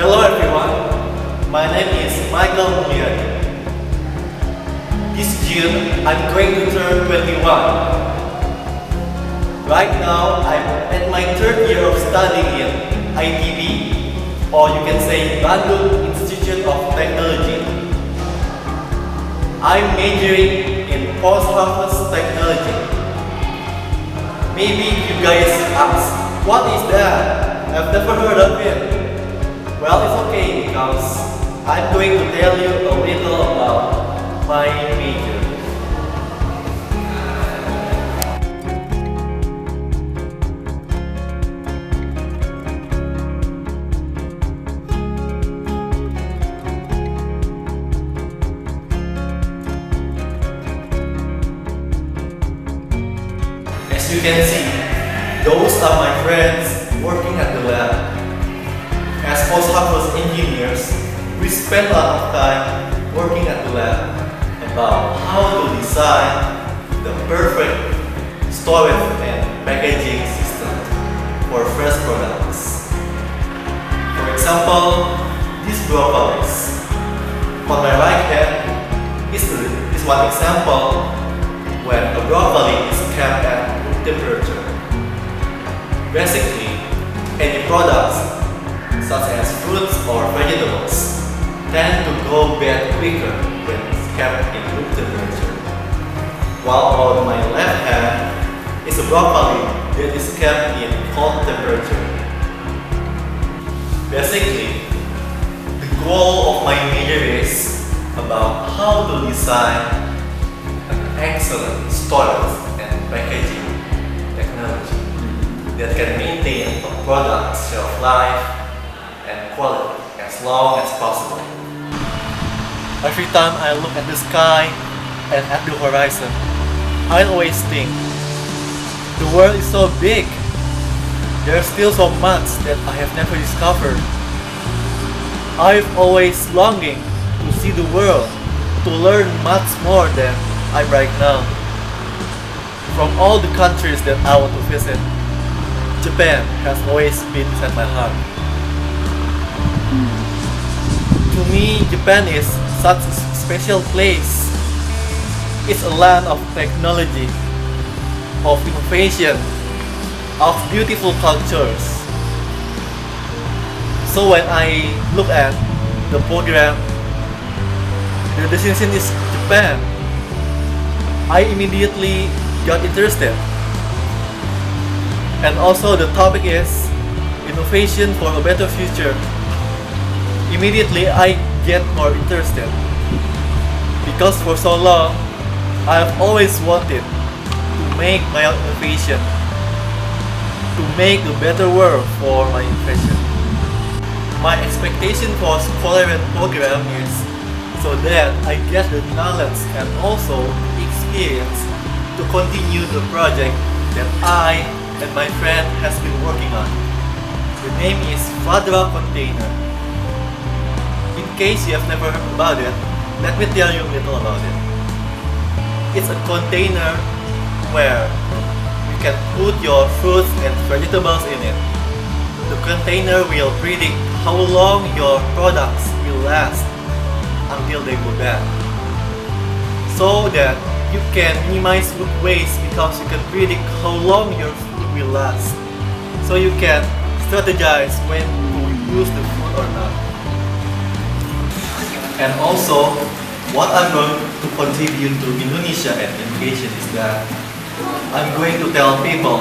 Hello everyone, my name is Michael Muliadi. This June, I'm going to turn 21. Right now, I'm at my third year of studying in ITB, or you can say Bandung Institute of Technology. I'm majoring in post-harvest technology. Maybe you guys ask, what is that? I've never heard of it. Well, it's okay because I'm going to tell you a little about my major. As you can see, those are my friends working at the lab. Spend a lot of time working at the lab about how to design the perfect storage and packaging system for fresh products. For example, these broccolis. On my right hand is, is one example when a broccoli is kept at room temperature. Basically, any products such as fruits or vegetables tend to go bad quicker when kept in room temperature. While on my left hand is a broccoli that is kept in cold temperature. Basically, the goal of my major is about how to design an excellent storage and packaging technology that can maintain a product's shelf life and quality as long as possible. Every time I look at the sky and at the horizon, I always think the world is so big. There's still so much that I have never discovered. I've always longing to see the world, to learn much more than I'm right now. From all the countries that I want to visit, Japan has always been inside my heart. To me, Japan is such a special place. It's a land of technology, of innovation, of beautiful cultures. So when I look at the program, the destination is Japan. I immediately got interested. And also the topic is innovation for a better future. Immediately I get more interested. Because for so long, I've always wanted to make my own innovation. To make a better world for my invention. My expectation for Following program is so that I get the knowledge and also experience to continue the project that I and my friend has been working on. The name is Fadra Container. Case you have never heard about it, let me tell you a little about it. It's a container where you can put your fruits and vegetables in it. The container will predict how long your products will last until they go bad. So that you can minimize food waste because you can predict how long your food will last. So you can strategize when to use the food or not. And also, what I'm going to contribute to Indonesia and education is that I'm going to tell people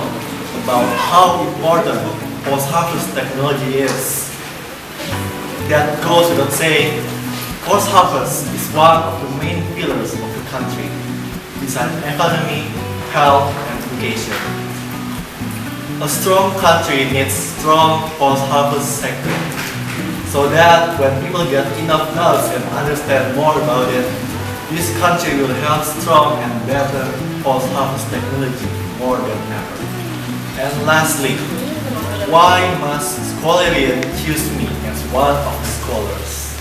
about how important post-harvest technology is. That goes without saying, post-harvest is one of the main pillars of the country, besides economy, health, and education. A strong country needs strong post-harvest sector, so that when people get enough knowledge and understand more about it, this country will have strong and better post-harvest technology more than ever. And lastly, why must Scholarion choose me as one of the scholars?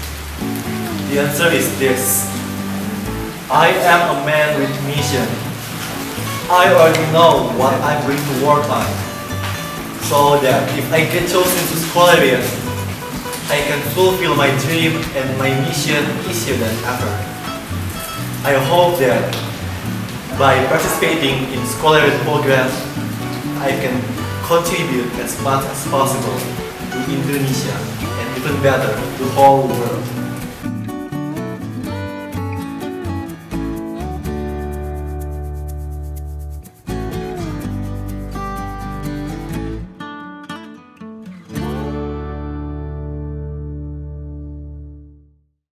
The answer is this. I am a man with mission. I already know what I'm going to work on. So that if I get chosen to Scholarion, I can fulfill my dream and my mission easier than ever. I hope that by participating in scholarly programs, I can contribute as much as possible to Indonesia and even better, to the whole world.